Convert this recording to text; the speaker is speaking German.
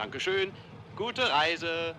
Dankeschön. Gute Reise.